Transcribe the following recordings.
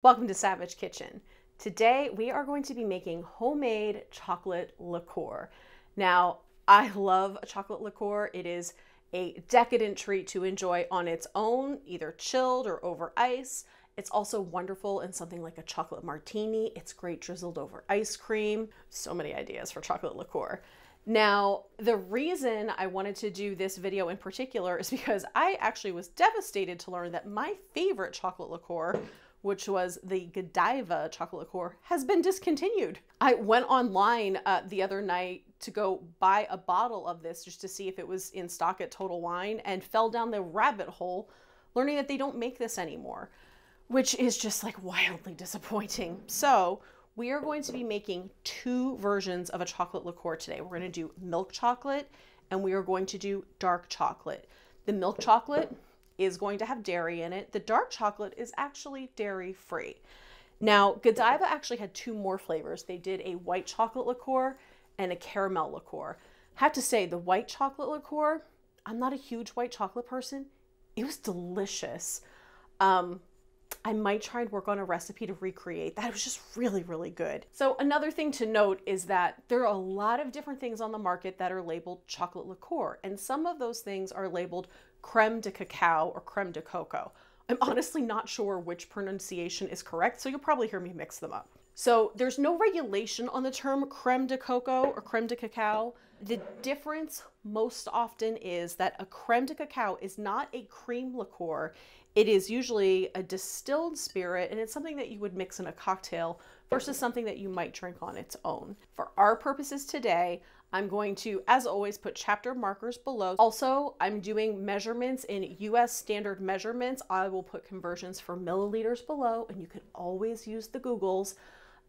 Welcome to Savidge Kitchen. Today we are going to be making homemade chocolate liqueur. Now, I love a chocolate liqueur. It is a decadent treat to enjoy on its own, either chilled or over ice. It's also wonderful in something like a chocolate martini. It's great drizzled over ice cream. So many ideas for chocolate liqueur. Now, the reason I wanted to do this video in particular is because I actually was devastated to learn that my favorite chocolate liqueur which was the Godiva chocolate liqueur, has been discontinued. I went online uh, the other night to go buy a bottle of this just to see if it was in stock at Total Wine and fell down the rabbit hole learning that they don't make this anymore, which is just like wildly disappointing. So, we are going to be making two versions of a chocolate liqueur today. We're going to do milk chocolate and we are going to do dark chocolate. The milk chocolate is going to have dairy in it. The dark chocolate is actually dairy free. Now, Godiva actually had two more flavors. They did a white chocolate liqueur and a caramel liqueur. I have to say, the white chocolate liqueur, I'm not a huge white chocolate person. It was delicious. Um, I might try and work on a recipe to recreate that. It was just really, really good. So, another thing to note is that there are a lot of different things on the market that are labeled chocolate liqueur, and some of those things are labeled creme de cacao or creme de coco. I'm honestly not sure which pronunciation is correct, so you'll probably hear me mix them up. So there's no regulation on the term creme de coco or creme de cacao. The difference most often is that a creme de cacao is not a cream liqueur. It is usually a distilled spirit and it's something that you would mix in a cocktail versus something that you might drink on its own. For our purposes today, I'm going to, as always, put chapter markers below. Also, I'm doing measurements in US standard measurements. I will put conversions for milliliters below, and you can always use the Googles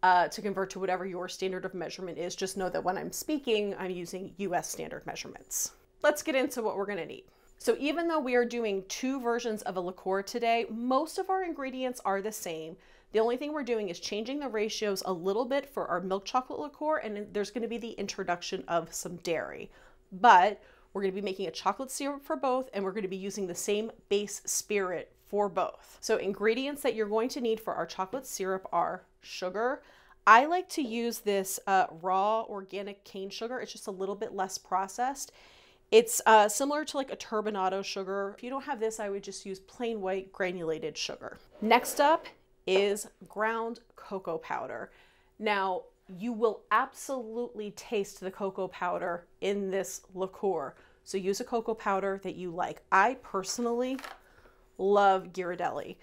uh, to convert to whatever your standard of measurement is. Just know that when I'm speaking, I'm using US standard measurements. Let's get into what we're gonna need. So even though we are doing two versions of a liqueur today, most of our ingredients are the same. The only thing we're doing is changing the ratios a little bit for our milk chocolate liqueur, and there's going to be the introduction of some dairy. But we're going to be making a chocolate syrup for both, and we're going to be using the same base spirit for both. So ingredients that you're going to need for our chocolate syrup are sugar. I like to use this uh, raw organic cane sugar. It's just a little bit less processed. It's uh, similar to like a turbinado sugar. If you don't have this, I would just use plain white granulated sugar. Next up is ground cocoa powder. Now, you will absolutely taste the cocoa powder in this liqueur. So use a cocoa powder that you like. I personally love Ghirardelli.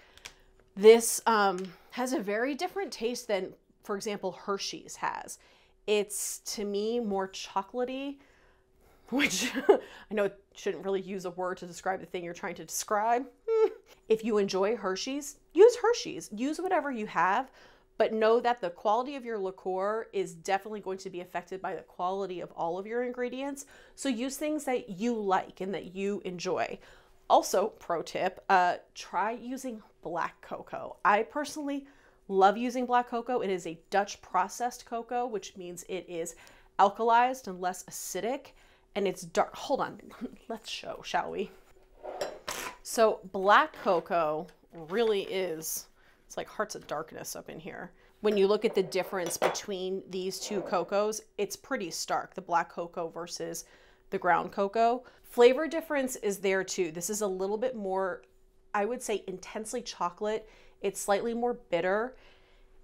This um, has a very different taste than, for example, Hershey's has. It's to me more chocolatey, which I know shouldn't really use a word to describe the thing you're trying to describe. If you enjoy Hershey's, use Hershey's. Use whatever you have, but know that the quality of your liqueur is definitely going to be affected by the quality of all of your ingredients. So use things that you like and that you enjoy. Also, pro tip, uh, try using black cocoa. I personally love using black cocoa. It is a Dutch processed cocoa, which means it is alkalized and less acidic and it's dark. Hold on, let's show, shall we? So black cocoa really is, it's like hearts of darkness up in here. When you look at the difference between these two cocos, it's pretty stark, the black cocoa versus the ground cocoa. Flavor difference is there too. This is a little bit more, I would say intensely chocolate. It's slightly more bitter.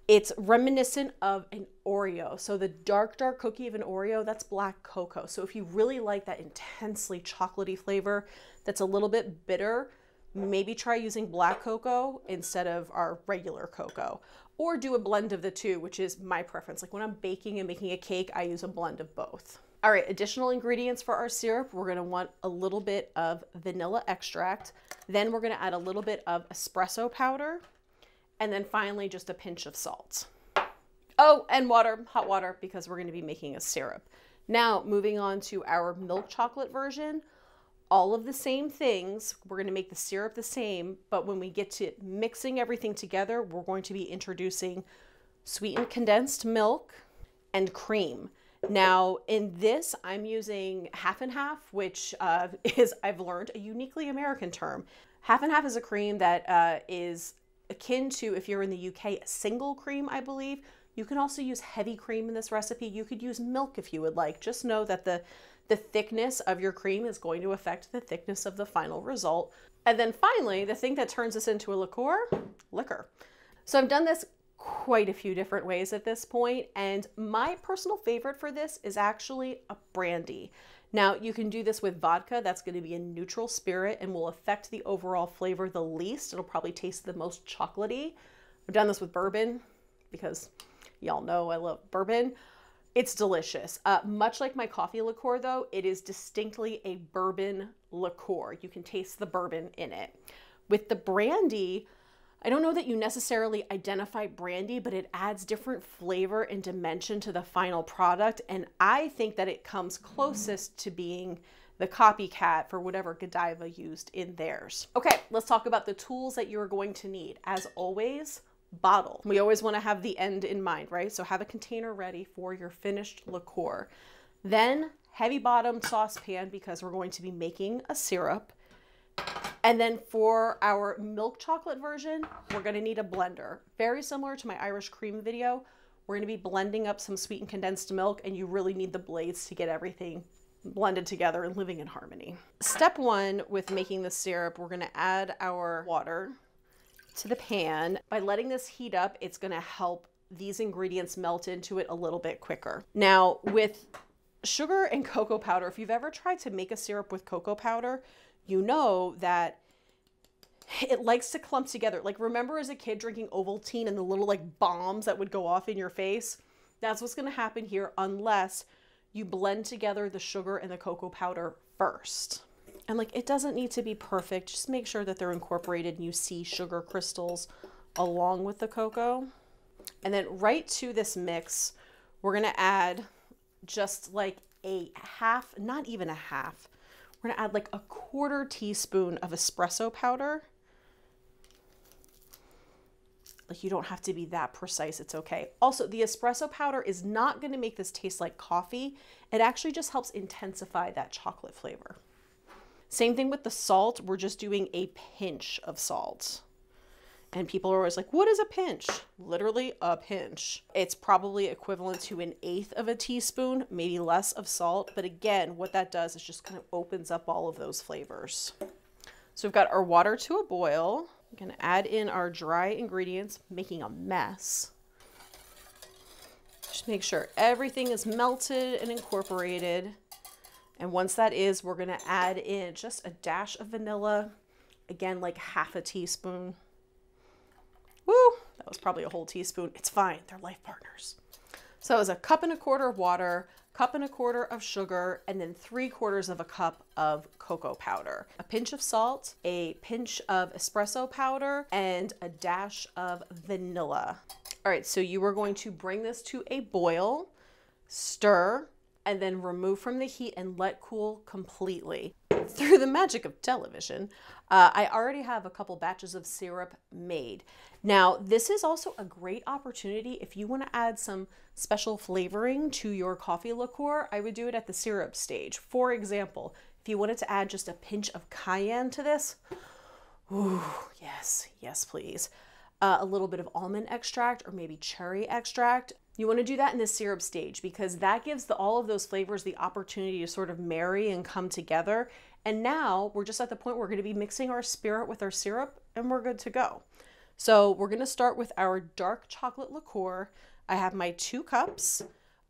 It's reminiscent of an Oreo. So the dark, dark cookie of an Oreo, that's black cocoa. So if you really like that intensely chocolatey flavor that's a little bit bitter, maybe try using black cocoa instead of our regular cocoa. Or do a blend of the two, which is my preference. Like when I'm baking and making a cake, I use a blend of both. All right, additional ingredients for our syrup. We're gonna want a little bit of vanilla extract. Then we're gonna add a little bit of espresso powder and then finally just a pinch of salt. Oh, and water, hot water, because we're going to be making a syrup. Now, moving on to our milk chocolate version, all of the same things. We're going to make the syrup the same, but when we get to mixing everything together, we're going to be introducing sweetened condensed milk and cream. Now, in this, I'm using half and half, which uh, is, I've learned, a uniquely American term. Half and half is a cream that uh, is akin to if you're in the UK, a single cream, I believe. You can also use heavy cream in this recipe. You could use milk if you would like. Just know that the the thickness of your cream is going to affect the thickness of the final result. And then finally, the thing that turns this into a liqueur, liquor. So I've done this quite a few different ways at this point, and my personal favorite for this is actually a brandy. Now, you can do this with vodka. That's going to be a neutral spirit and will affect the overall flavor the least. It'll probably taste the most chocolatey. I've done this with bourbon because y'all know I love bourbon. It's delicious. Uh, much like my coffee liqueur, though, it is distinctly a bourbon liqueur. You can taste the bourbon in it. With the brandy, I don't know that you necessarily identify brandy, but it adds different flavor and dimension to the final product. And I think that it comes closest to being the copycat for whatever Godiva used in theirs. Okay, let's talk about the tools that you're going to need. As always, bottle. We always want to have the end in mind, right? So have a container ready for your finished liqueur. Then heavy bottomed saucepan because we're going to be making a syrup. And then for our milk chocolate version, we're gonna need a blender. Very similar to my Irish cream video. We're gonna be blending up some sweetened condensed milk and you really need the blades to get everything blended together and living in harmony. Step one with making the syrup, we're gonna add our water to the pan. By letting this heat up, it's gonna help these ingredients melt into it a little bit quicker. Now with sugar and cocoa powder, if you've ever tried to make a syrup with cocoa powder, you know that it likes to clump together. Like remember as a kid drinking Ovaltine and the little like bombs that would go off in your face? That's what's going to happen here unless you blend together the sugar and the cocoa powder first. And like it doesn't need to be perfect. Just make sure that they're incorporated and you see sugar crystals along with the cocoa. And then right to this mix, we're going to add just like a half, not even a half. We're to add like a quarter teaspoon of espresso powder. Like you don't have to be that precise. It's okay. Also, the espresso powder is not to make this taste like coffee. It actually just helps intensify that chocolate flavor. Same thing with the salt. We're just doing a pinch of salt. And people are always like, what is a pinch? Literally a pinch. It's probably equivalent to an eighth of a teaspoon, maybe less of salt. But again, what that does is just kind of opens up all of those flavors. So we've got our water to a boil. I'm gonna add in our dry ingredients, making a mess. Just make sure everything is melted and incorporated. And once that is, we're gonna add in just a dash of vanilla, again, like half a teaspoon. Woo, that was probably a whole teaspoon. It's fine, they're life partners. So it was a cup and a quarter of water, cup and a quarter of sugar, and then three quarters of a cup of cocoa powder, a pinch of salt, a pinch of espresso powder, and a dash of vanilla. All right, so you are going to bring this to a boil, stir, and then remove from the heat and let cool completely. Through the magic of television, uh, I already have a couple batches of syrup made. Now, this is also a great opportunity if you want to add some special flavoring to your coffee liqueur. I would do it at the syrup stage. For example, if you wanted to add just a pinch of cayenne to this, ooh, yes, yes, please. Uh, a little bit of almond extract or maybe cherry extract. You want to do that in the syrup stage because that gives the, all of those flavors the opportunity to sort of marry and come together. And now we're just at the point where we're going to be mixing our spirit with our syrup and we're good to go. So we're going to start with our dark chocolate liqueur. I have my two cups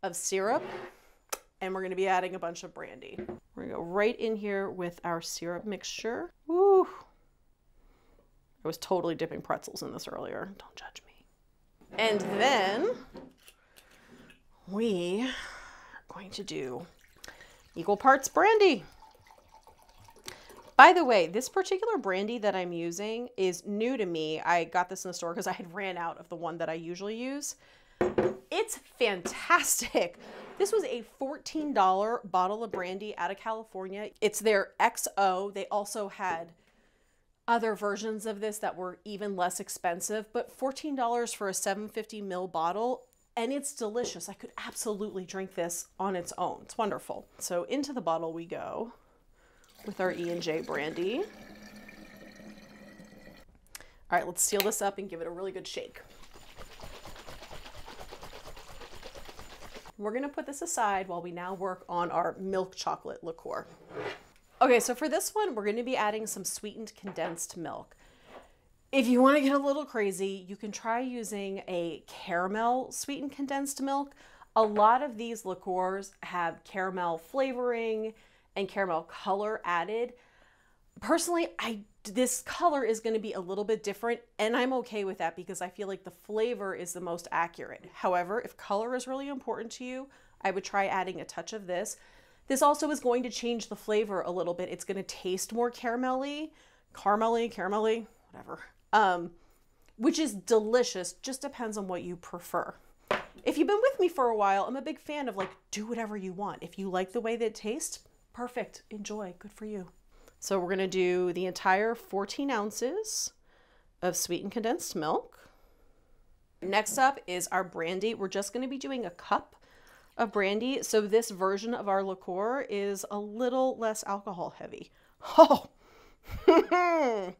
of syrup and we're going to be adding a bunch of brandy. We're going to go right in here with our syrup mixture. Woo! I was totally dipping pretzels in this earlier. Don't judge me. And then we are going to do equal parts brandy. By the way, this particular brandy that I'm using is new to me. I got this in the store because I had ran out of the one that I usually use. It's fantastic. This was a $14 bottle of brandy out of California. It's their XO. They also had other versions of this that were even less expensive, but $14 for a 750 ml bottle and it's delicious. I could absolutely drink this on its own. It's wonderful. So into the bottle we go with our E&J brandy. All right, let's seal this up and give it a really good shake. We're gonna put this aside while we now work on our milk chocolate liqueur. Okay, so for this one, we're gonna be adding some sweetened condensed milk. If you wanna get a little crazy, you can try using a caramel sweetened condensed milk. A lot of these liqueurs have caramel flavoring and caramel color added. Personally, I this color is going to be a little bit different and I'm okay with that because I feel like the flavor is the most accurate. However, if color is really important to you, I would try adding a touch of this. This also is going to change the flavor a little bit. It's going to taste more caramelly, caramelly, caramelly, whatever. Um, which is delicious, just depends on what you prefer. If you've been with me for a while, I'm a big fan of like do whatever you want. If you like the way that it tastes, perfect. Enjoy. Good for you. So we're going to do the entire 14 ounces of sweetened condensed milk. Next up is our brandy. We're just going to be doing a cup of brandy. So this version of our liqueur is a little less alcohol heavy. Oh, all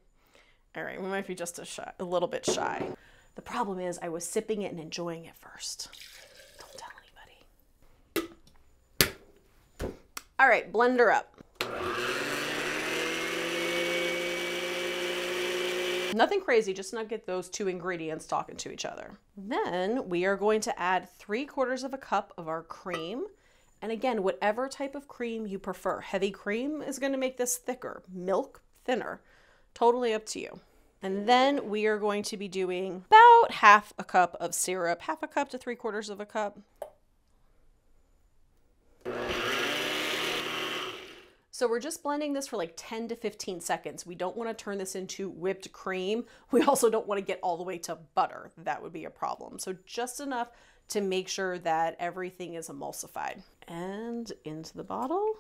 right, we might be just a, shy, a little bit shy. The problem is I was sipping it and enjoying it first. Don't tell anybody. All right, blender up. Nothing crazy, just not get those two ingredients talking to each other. Then we are going to add three quarters of a cup of our cream. And again, whatever type of cream you prefer. Heavy cream is gonna make this thicker, milk thinner. Totally up to you. And then we are going to be doing about half a cup of syrup, half a cup to three quarters of a cup. So we're just blending this for like 10 to 15 seconds. We don't want to turn this into whipped cream. We also don't want to get all the way to butter. That would be a problem. So just enough to make sure that everything is emulsified. And into the bottle.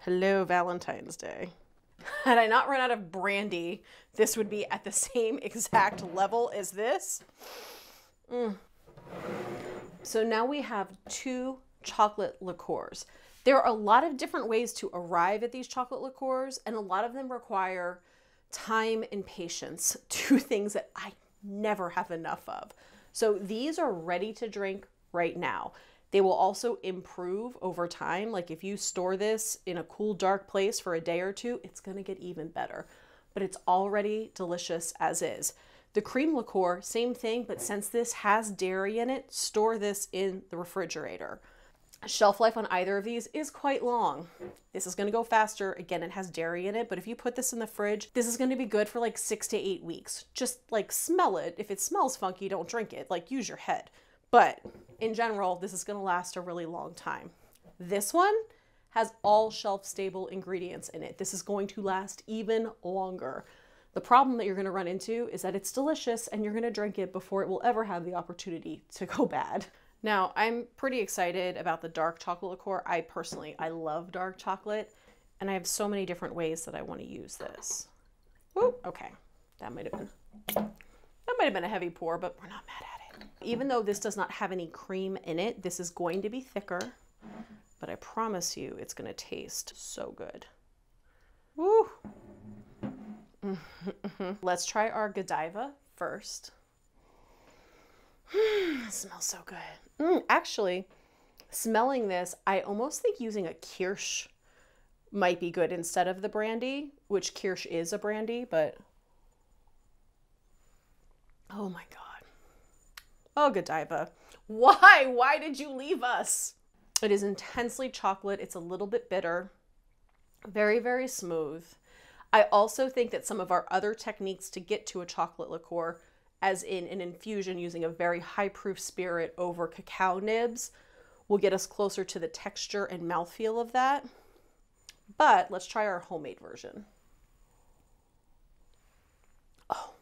Hello, Valentine's Day. Had I not run out of brandy, this would be at the same exact level as this. Mm. So now we have two chocolate liqueurs. There are a lot of different ways to arrive at these chocolate liqueurs, and a lot of them require time and patience, two things that I never have enough of. So these are ready to drink right now. They will also improve over time. Like if you store this in a cool, dark place for a day or two, it's gonna get even better. But it's already delicious as is. The cream liqueur, same thing, but since this has dairy in it, store this in the refrigerator. Shelf life on either of these is quite long. This is going to go faster. Again, it has dairy in it, but if you put this in the fridge, this is going to be good for like six to eight weeks. Just like smell it. If it smells funky, don't drink it. Like use your head. But in general, this is going to last a really long time. This one has all shelf stable ingredients in it. This is going to last even longer. The problem that you're going to run into is that it's delicious and you're going to drink it before it will ever have the opportunity to go bad. Now, I'm pretty excited about the dark chocolate liqueur. I personally, I love dark chocolate, and I have so many different ways that I want to use this. Ooh, okay, that might have been that might have been a heavy pour, but we're not mad at it. Even though this does not have any cream in it, this is going to be thicker, but I promise you it's going to taste so good. Woo! Let's try our Godiva first. smells so good. Mm, actually, smelling this, I almost think using a Kirsch might be good instead of the brandy, which Kirsch is a brandy, but oh my god. Oh, Godiva. Why? Why did you leave us? It is intensely chocolate. It's a little bit bitter. Very, very smooth. I also think that some of our other techniques to get to a chocolate liqueur as in an infusion using a very high proof spirit over cacao nibs will get us closer to the texture and mouthfeel of that. But let's try our homemade version. Oh.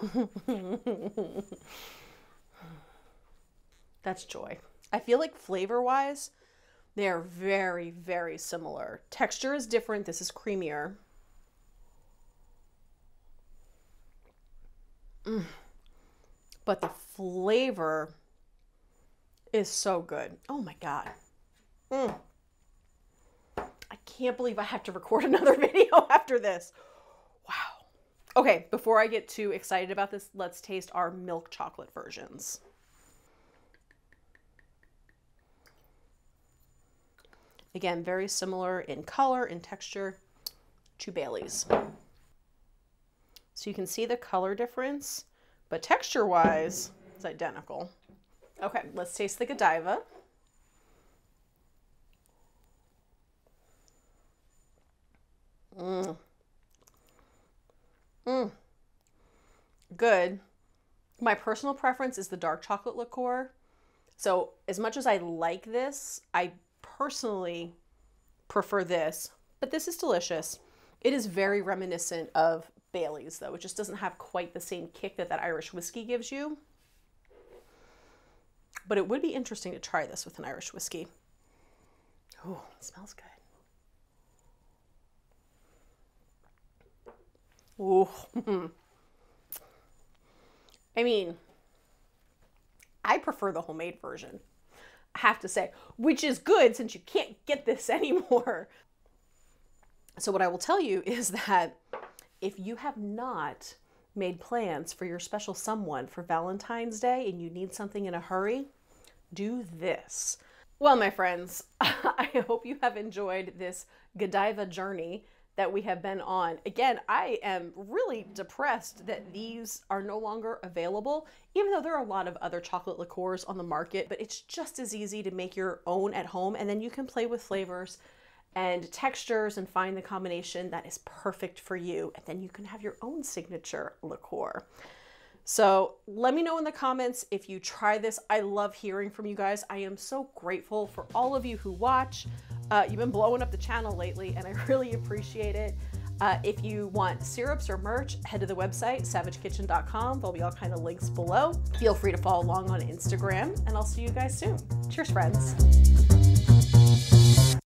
That's joy. I feel like flavor wise, they are very, very similar. Texture is different. This is creamier. Mm. But the flavor is so good. Oh my God. Mm. I can't believe I have to record another video after this. Wow. Okay, before I get too excited about this, let's taste our milk chocolate versions. Again, very similar in color and texture to Bailey's. So you can see the color difference, but texture wise, it's identical. Okay, let's taste the Godiva. Mmm. Mmm. Good. My personal preference is the dark chocolate liqueur. So, as much as I like this, I personally prefer this, but this is delicious. It is very reminiscent of Bailey's, though. It just doesn't have quite the same kick that that Irish whiskey gives you. But it would be interesting to try this with an Irish whiskey. Oh, smells good. Oh, I mean, I prefer the homemade version. I have to say, which is good since you can't get this anymore. So, what I will tell you is that if you have not made plans for your special someone for Valentine's Day and you need something in a hurry, do this. Well, my friends, I hope you have enjoyed this Godiva journey that we have been on. Again, I am really depressed that these are no longer available, even though there are a lot of other chocolate liqueurs on the market, but it's just as easy to make your own at home and then you can play with flavors and textures and find the combination that is perfect for you. And then you can have your own signature liqueur. So let me know in the comments if you try this. I love hearing from you guys. I am so grateful for all of you who watch. Uh, you've been blowing up the channel lately, and I really appreciate it. Uh, if you want syrups or merch, head to the website, savidgekitchen.com. There'll be all kind of links below. Feel free to follow along on Instagram, and I'll see you guys soon. Cheers, friends.